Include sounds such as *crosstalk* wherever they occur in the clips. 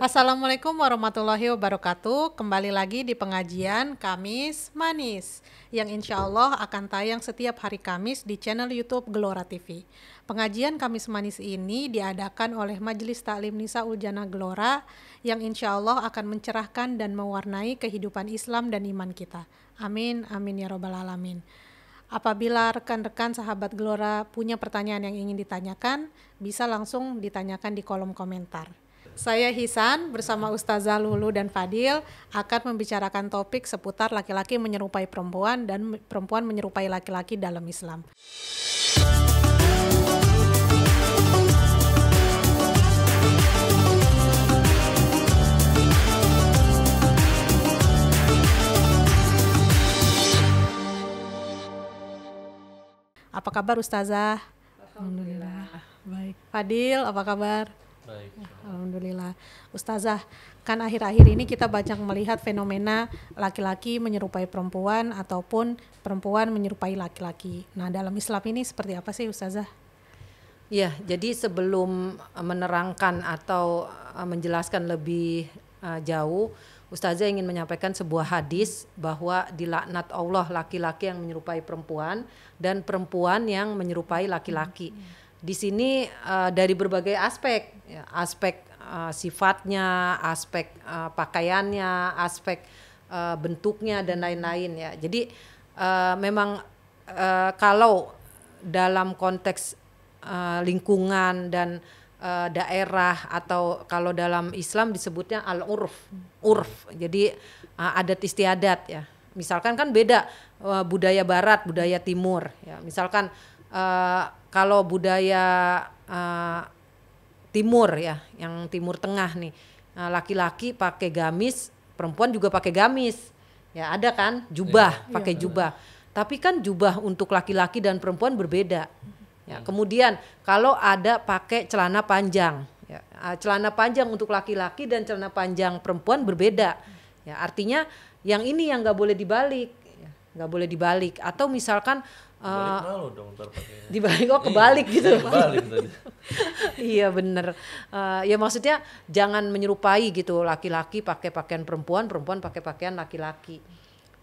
Assalamualaikum warahmatullahi wabarakatuh. Kembali lagi di pengajian Kamis Manis yang insya Allah akan tayang setiap hari Kamis di channel YouTube Gelora TV. Pengajian Kamis Manis ini diadakan oleh Majelis Taklim Nisa Uljana Gelora yang insya Allah akan mencerahkan dan mewarnai kehidupan Islam dan iman kita. Amin, amin ya robbal alamin. Apabila rekan-rekan sahabat Gelora punya pertanyaan yang ingin ditanyakan, bisa langsung ditanyakan di kolom komentar. Saya Hisan bersama Ustazah Lulu dan Fadil akan membicarakan topik seputar laki-laki menyerupai perempuan dan perempuan menyerupai laki-laki dalam Islam. Apa kabar Ustazah? Alhamdulillah. Baik. Fadil, apa kabar? Baik. Alhamdulillah. Ustazah, kan akhir-akhir ini kita banyak melihat fenomena laki-laki menyerupai perempuan ataupun perempuan menyerupai laki-laki. Nah, dalam Islam ini seperti apa sih Ustazah? Ya, jadi sebelum uh, menerangkan atau uh, menjelaskan lebih uh, jauh, Ustazah ingin menyampaikan sebuah hadis bahwa dilaknat Allah laki-laki yang menyerupai perempuan dan perempuan yang menyerupai laki-laki. Di sini uh, dari berbagai aspek, ya, aspek uh, sifatnya, aspek uh, pakaiannya, aspek uh, bentuknya dan lain-lain ya. Jadi uh, memang uh, kalau dalam konteks uh, lingkungan dan uh, daerah atau kalau dalam Islam disebutnya al-urf, urf. Jadi uh, adat istiadat ya. Misalkan kan beda uh, budaya barat, budaya timur ya. Misalkan uh, kalau budaya uh, timur ya, yang timur tengah nih, uh, laki-laki pakai gamis, perempuan juga pakai gamis. Ya ada kan, jubah, Iya. pakai jubah. Tapi kan jubah untuk laki-laki dan perempuan berbeda. Ya, kemudian kalau ada pakai celana panjang, ya, celana panjang untuk laki-laki dan celana panjang perempuan berbeda. Ya, artinya yang ini yang nggak boleh dibalik, ya, nggak boleh dibalik. Atau misalkan Balik eh, malu dong dibalik, oh kebalik Iya, gitu. *laughs* Kebalik tadi. *laughs* iya bener. Eh, ya maksudnya jangan menyerupai gitu laki-laki pakai pakaian perempuan, perempuan pakai pakaian laki-laki.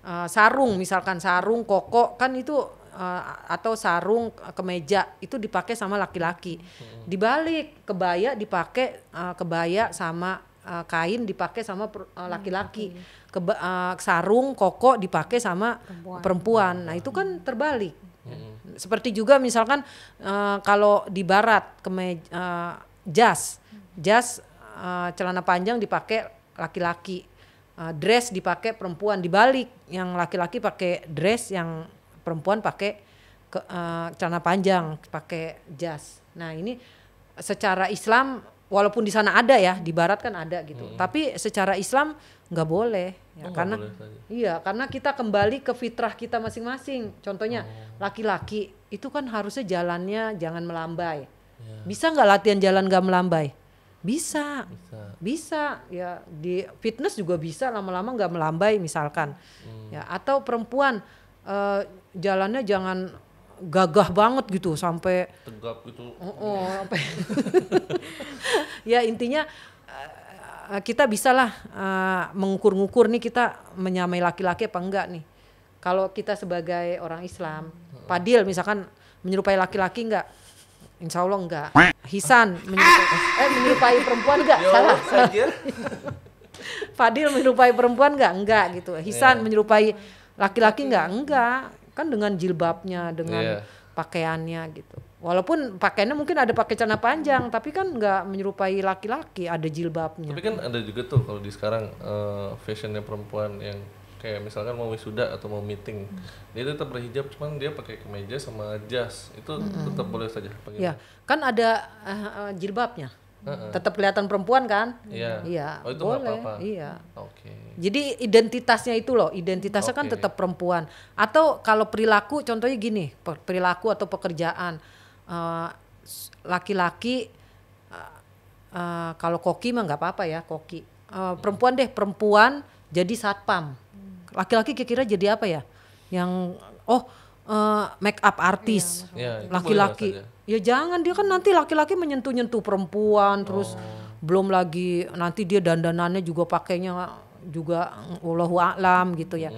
Eh, sarung misalkan sarung koko kan itu eh, atau sarung kemeja itu dipakai sama laki-laki. Dibalik kebaya dipakai eh, kebaya sama kain dipakai sama eh, laki-laki. Keba- eh, sarung koko dipakai sama perempuan. Nah itu kan terbalik. Seperti juga misalkan eh, kalau di barat kemeja eh, jas, jas eh, celana panjang dipakai laki-laki, Eh, dress dipakai perempuan. Dibalik yang laki-laki pakai dress, yang perempuan pakai ke, eh, celana panjang, pakai jas. Nah ini secara Islam walaupun di sana ada ya, di barat kan ada gitu. Tapi secara Islam nggak boleh ya, Oh, karena boleh. Iya, karena kita kembali ke fitrah kita masing-masing. Contohnya Oh. laki-laki itu kan harusnya jalannya jangan melambai. Ya. Bisa nggak latihan jalan nggak melambai? Bisa, Bisa. bisa. Ya di fitness juga bisa lama-lama nggak melambai misalkan. Hmm. Ya atau perempuan eh, jalannya jangan gagah banget gitu sampai Tegap gitu. Oh, oh, apa ya? ya intinya eh, kita bisalah eh, mengukur-ngukur nih kita menyamai laki-laki apa enggak nih. Kalau kita sebagai orang Islam, Padil misalkan menyerupai laki-laki enggak? Insya Allah enggak. Hisan menyerupai, eh, menyerupai perempuan enggak? Ya Salah. *laughs* Fadil menyerupai perempuan enggak? Enggak gitu. Hisan Iya. menyerupai laki-laki enggak? Enggak. Kan dengan jilbabnya, dengan Iya. pakaiannya gitu. Walaupun pakaiannya mungkin ada pakai celana panjang, tapi kan enggak menyerupai laki-laki, ada jilbabnya. Tapi kan ada juga tuh kalau di sekarang eh, fashionnya perempuan yang kayak misalkan mau wisuda atau mau meeting, dia tetap berhijab, cuman dia pakai kemeja sama jas, itu tetap boleh saja. Apa Ya, kan ada eh, jilbabnya. Heeh. Tetap kelihatan perempuan kan? Iya. Iya, Oh itu boleh. apa-apa. Iya. Oke. Jadi identitasnya itu loh, identitasnya kan Oke. tetap perempuan. Atau kalau perilaku, contohnya gini, per- perilaku atau pekerjaan eh, s- laki-laki eh, eh, kalau koki mah nggak apa-apa ya koki. Eh, perempuan deh, perempuan jadi satpam. Laki-laki kira-kira jadi apa ya? Yang oh eh, make up artis. Ya, itu boleh laki-laki ya jangan dia kan nanti laki-laki menyentuh-nyentuh perempuan terus belum lagi nanti dia dandanannya juga pakainya juga wallahu a'lam gitu ya.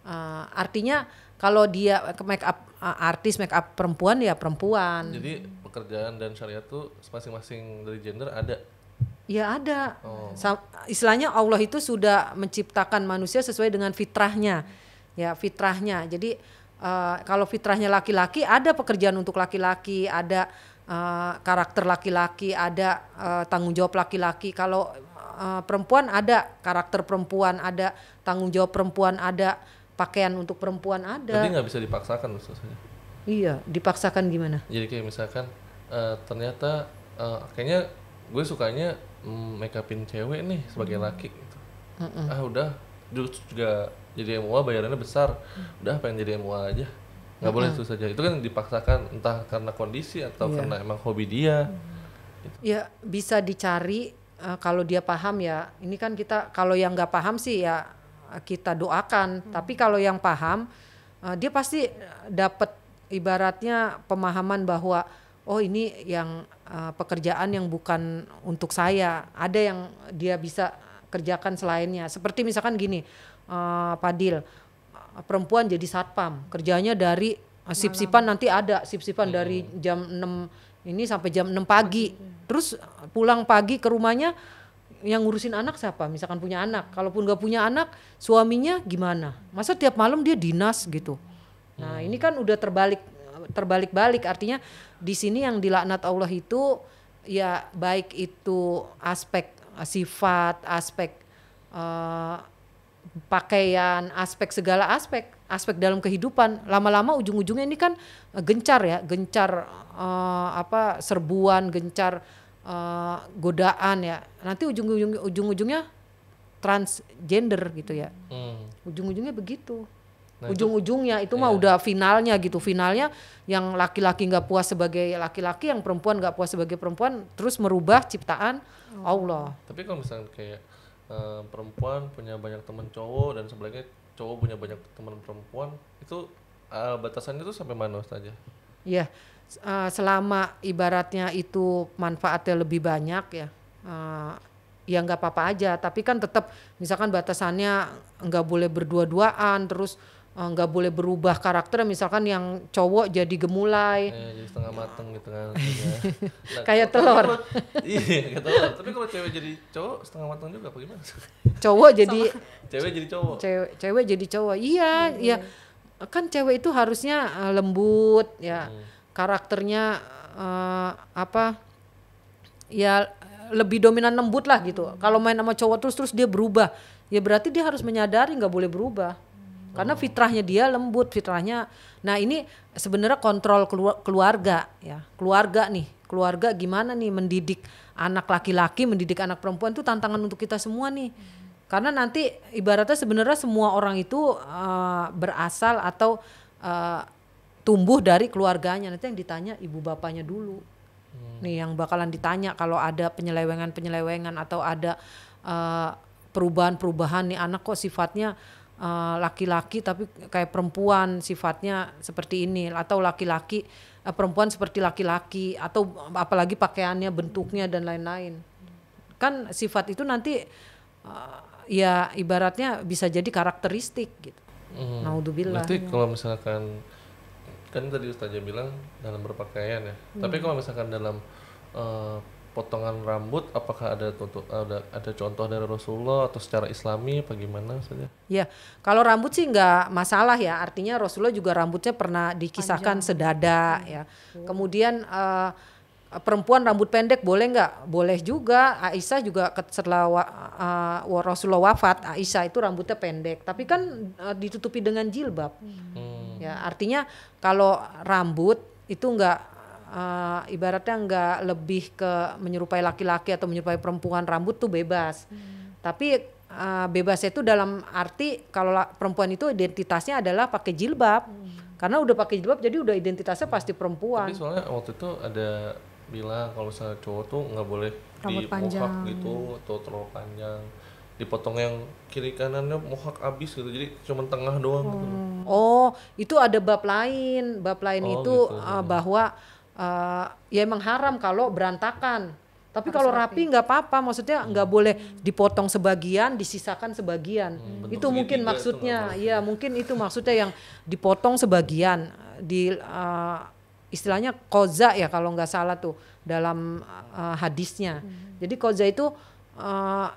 Uh, artinya kalau dia make up uh, artis make up perempuan ya perempuan. Jadi pekerjaan dan syariat tuh masing-masing dari gender ada. Ya ada. Oh. Sa- istilahnya Allah itu sudah menciptakan manusia sesuai dengan fitrahnya. Ya, fitrahnya. Jadi uh, kalau fitrahnya laki-laki ada pekerjaan untuk laki-laki, ada uh, karakter laki-laki, ada uh, tanggung jawab laki-laki. Kalau uh, perempuan ada karakter perempuan, ada tanggung jawab perempuan, ada pakaian untuk perempuan ada. Jadi nggak bisa dipaksakan maksudnya. Iya, dipaksakan gimana? Jadi kayak misalkan eh, ternyata eh, kayaknya gue sukanya mm, make upin cewek nih sebagai laki gitu. Ah udah terus juga jadi MUA bayarannya besar. Udah pengen jadi MUA aja. nggak boleh itu saja. Itu kan dipaksakan entah karena kondisi atau Iya. karena emang hobi dia. Ya bisa dicari eh, kalau dia paham ya. Ini kan kita kalau yang nggak paham sih ya eh, kita doakan. Tapi kalau yang paham eh, dia pasti dapat ibaratnya pemahaman bahwa oh ini yang eh, pekerjaan yang bukan untuk saya. Ada yang dia bisa kerjakan selainnya. Seperti misalkan gini, eh, Padil perempuan jadi satpam, kerjanya dari eh, sip-sipan nanti ada sip-sipan dari jam 6 ini sampai jam 6 pagi. Terus pulang pagi ke rumahnya yang ngurusin anak siapa? Misalkan punya anak. Kalaupun gak punya anak, suaminya gimana? Masa tiap malam dia dinas gitu. Nah, ini kan udah terbalik terbalik-balik artinya di sini yang dilaknat Allah itu ya baik itu aspek sifat, aspek eh, pakaian, aspek segala aspek, aspek dalam kehidupan. Lama-lama ujung-ujungnya ini kan eh, gencar ya, gencar eh, apa serbuan, gencar eh, godaan ya. Nanti ujung-ujung ujung-ujungnya transgender gitu ya. Hmm. Ujung-ujungnya begitu. Nah, Ujung-ujungnya itu mah udah finalnya gitu. Finalnya yang laki-laki nggak puas sebagai laki-laki, yang perempuan nggak puas sebagai perempuan, terus merubah ciptaan Allah. Tapi kalau misalnya kayak eh, perempuan punya banyak teman cowok dan sebaliknya cowok punya banyak teman perempuan, itu eh, batasannya itu sampai mana saja? Ya, s- eh, selama ibaratnya itu manfaatnya lebih banyak ya, eh, ya nggak apa-apa aja. Tapi kan tetap misalkan batasannya nggak boleh berdua-duaan, terus eh, nggak boleh berubah karakter. Misalkan yang cowok jadi gemulai, Eh, jadi setengah mateng gitu kan. Nah, *laughs* *laughs* Kayak telur. iya, kayak telur. Tapi kalau cewek jadi cowok setengah mateng juga apa gimana? cowok jadi cewek jadi cowok. cewek cewek jadi cowok. Iya, iya. Kan cewek itu harusnya eh, lembut ya. Karakternya eh, apa? Ya lebih dominan lembut lah gitu. Kalau main sama cowok terus terus dia berubah. Ya berarti dia harus menyadari nggak boleh berubah. Karena fitrahnya dia lembut, fitrahnya. Nah, ini sebenarnya kontrol kelu- keluarga ya. Keluarga nih, keluarga gimana nih mendidik anak laki-laki, mendidik anak perempuan itu tantangan untuk kita semua nih. Karena nanti ibaratnya sebenarnya semua orang itu eh, berasal atau eh, tumbuh dari keluarganya. Nanti yang ditanya ibu bapaknya dulu. Nih yang bakalan ditanya kalau ada penyelewengan-penyelewengan atau ada eh, perubahan-perubahan nih anak kok sifatnya eh, laki-laki tapi kayak perempuan sifatnya seperti ini atau laki-laki eh, perempuan seperti laki-laki atau apalagi pakaiannya bentuknya dan lain-lain. Kan sifat itu nanti eh, ya ibaratnya bisa jadi karakteristik gitu. Hmm. Naudzubillah. Berarti kalau misalkan kan tadi Ustazah bilang dalam berpakaian ya. Tapi kalau misalkan dalam eh, potongan rambut apakah ada contoh ada ada contoh dari Rasulullah atau secara Islami apa gimana saja? Ya, kalau rambut sih nggak masalah ya. Artinya Rasulullah juga rambutnya pernah dikisahkan sedada ya. Kemudian eh, perempuan rambut pendek boleh nggak? Boleh juga. Aisyah juga setelah wa- wa- Rasulullah wafat, Aisyah itu rambutnya pendek. Tapi kan eh, ditutupi dengan jilbab. Hmm. Ya, artinya kalau rambut itu nggak eh, ibaratnya nggak lebih ke menyerupai laki-laki atau menyerupai perempuan, rambut tuh bebas. Tapi eh, bebasnya itu dalam arti kalau la- perempuan itu identitasnya adalah pakai jilbab. Karena udah pakai jilbab jadi udah identitasnya pasti perempuan. Tapi soalnya waktu itu ada bilang kalau misalnya cowok tuh nggak boleh Rambut di panjang. mohak gitu atau terlalu panjang dipotong yang kiri kanannya mohak abis gitu jadi cuma tengah doang gitu Oh, itu ada bab lain. Bab lain Oh, itu gitu. uh, bahwa uh, ya emang haram kalau berantakan. Tapi kalau rapi nggak apa-apa, maksudnya nggak boleh dipotong sebagian, disisakan sebagian. itu bentuk mungkin itu maksudnya, nggak ya mungkin itu maksudnya yang dipotong sebagian di uh, istilahnya koza ya kalau nggak salah tuh dalam uh, hadisnya. Jadi koza itu uh,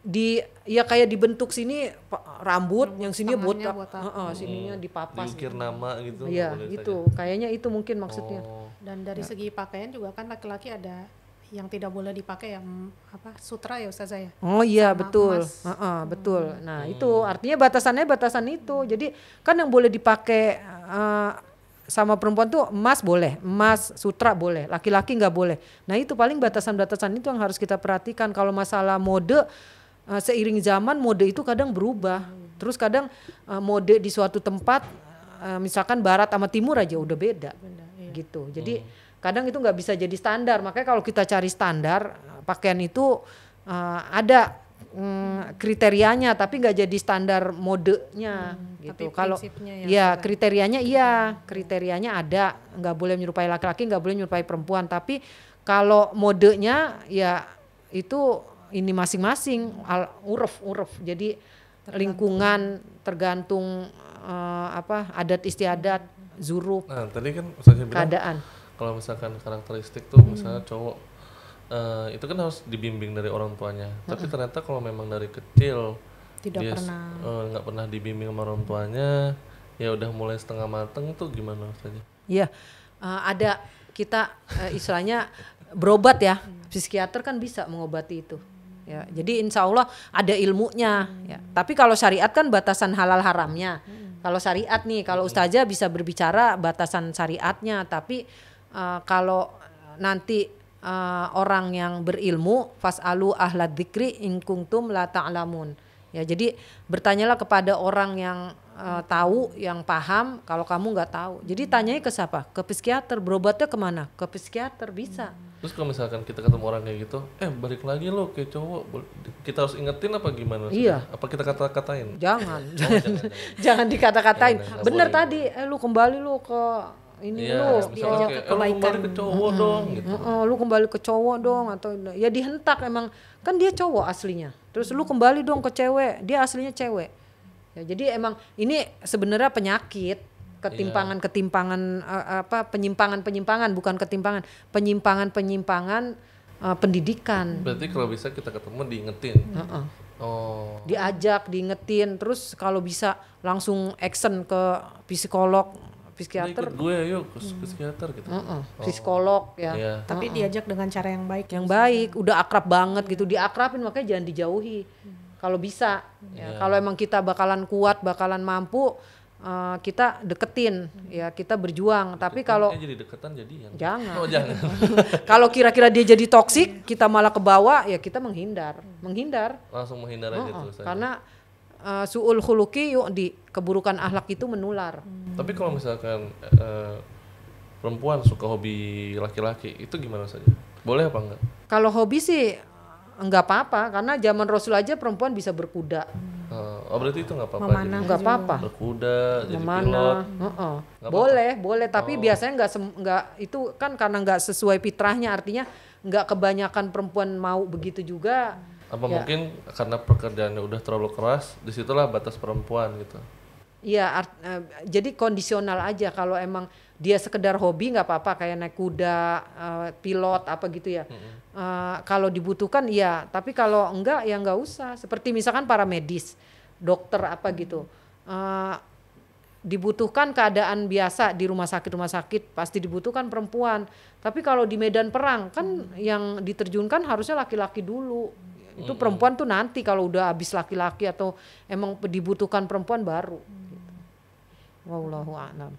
di ya kayak dibentuk sini pa- rambut, yang sini botak, botak. Heeh, sininya dipapas. diukir nama gitu Iya, itu kayaknya itu mungkin maksudnya. oh Dan dari segi pakaian juga kan laki-laki ada yang tidak boleh dipakai yang apa sutra ya Ustazah ya. Oh iya Sama betul, emas. Heeh, betul. Nah itu artinya batasannya batasan itu. Jadi kan yang boleh dipakai eh, sama perempuan tuh emas boleh, emas sutra boleh, laki-laki nggak boleh. Nah itu paling batasan-batasan itu yang harus kita perhatikan. Kalau masalah mode eh, seiring zaman mode itu kadang berubah. Terus kadang eh, mode di suatu tempat misalkan barat sama timur aja udah beda gitu. Jadi kadang itu nggak bisa jadi standar. Makanya kalau kita cari standar eh, pakaian itu eh, ada mm, kriterianya, tapi nggak jadi standar modenya gitu. tapi Kalau ya ya kriterianya iya, kriterianya ada. Nggak boleh menyerupai laki-laki, nggak boleh menyerupai perempuan. Tapi kalau modenya ya itu ini masing-masing al uruf uruf. Jadi lingkungan tergantung eh, apa adat istiadat, zuruf, nah tadi kan Ustazah bilang keadaan. kalau misalkan karakteristik tuh misalnya cowok eh, itu kan harus dibimbing dari orang tuanya tapi ternyata kalau memang dari kecil Tidak dia pernah. eh, nggak pernah dibimbing sama orang tuanya ya udah mulai setengah mateng itu gimana saja Iya, eh, ada kita eh, istilahnya berobat ya, psikiater kan bisa mengobati itu. Ya, jadi insya Allah ada ilmunya. Ya. Tapi kalau syariat kan batasan halal haramnya. Kalau syariat nih, kalau ustazah bisa berbicara batasan syariatnya. Tapi eh, kalau nanti eh, orang yang berilmu, fasalu ahlad dzikri in kuntum la ta'lamun. Ya, jadi bertanyalah kepada orang yang eh, tahu, yang paham. Kalau kamu nggak tahu, jadi tanyanya ke siapa? Ke psikiater. Berobatnya ke mana? Ke psikiater bisa. Terus kalau misalkan kita ketemu orang kayak gitu eh balik lagi lo kayak cowok kita harus ingetin apa gimana Ustazah? Iya. apa kita kata-katain Jangan, *laughs* jangan, *laughs* jangan dikata-katain. Jangan, Bener boleh. tadi, eh lu kembali lu ke ini iya lu. diajak kayak ke "Eh, lu kembali ke cowok dong gitu Heeh, lu kembali ke cowok dong atau ya dihentak emang kan dia cowok aslinya. Terus lu kembali dong ke cewek, dia aslinya cewek. Ya, jadi emang ini sebenarnya penyakit ketimpangan-ketimpangan eh, apa penyimpangan-penyimpangan bukan ketimpangan, penyimpangan-penyimpangan eh, pendidikan. berarti kalau bisa kita ketemu diingetin Heeh. oh Diajak, diingetin, terus kalau bisa langsung action ke psikolog, psikiater, ikut gue yuk ke psikiater gitu Heeh, psikolog ya. Iya. Tapi diajak dengan cara yang baik. yang baik udah akrab banget gitu diakrabin makanya jangan dijauhi kalau bisa ya kalau emang kita bakalan kuat bakalan mampu eh, kita deketin ya kita berjuang. Tapi kalau Eh, jadi deketan jadian jangan. Oh jangan. *laughs* Kalau kira-kira dia jadi toksik kita malah ke bawah ya kita menghindar. Menghindar. Langsung menghindar aja tuh saya. karena eh, suul khuluki yuk di keburukan akhlak itu menular. Tapi kalau misalkan eh, perempuan suka hobi laki-laki, itu gimana saja? Boleh apa enggak? kalau hobi sih enggak apa-apa. Karena zaman Rasul aja perempuan bisa berkuda Eh, oh berarti itu nggak apa-apa Memanah. jadi enggak apa-apa berkuda, jadi pilot. Memanah, heeh. Nggak boleh, boleh. Tapi Oh. biasanya nggak sem- nggak itu kan karena nggak sesuai fitrahnya, artinya nggak kebanyakan perempuan mau begitu juga. Apa Ya. mungkin karena pekerjaannya udah terlalu keras, di situlah batas perempuan gitu. Iya, art- eh, jadi kondisional aja. Kalau emang dia sekedar hobi nggak apa-apa, kayak naik kuda, eh, pilot apa gitu ya. Eh, kalau dibutuhkan iya, tapi kalau enggak ya nggak usah. Seperti misalkan para medis, dokter apa gitu. Eh, dibutuhkan keadaan biasa di rumah sakit rumah sakit pasti dibutuhkan perempuan. Tapi kalau di medan perang kan yang diterjunkan harusnya laki-laki dulu. Itu perempuan tuh nanti kalau udah habis laki-laki atau emang dibutuhkan perempuan baru. Gitu. Wallahu a'lam.